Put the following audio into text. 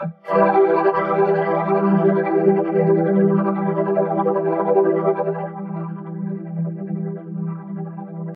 Thank you.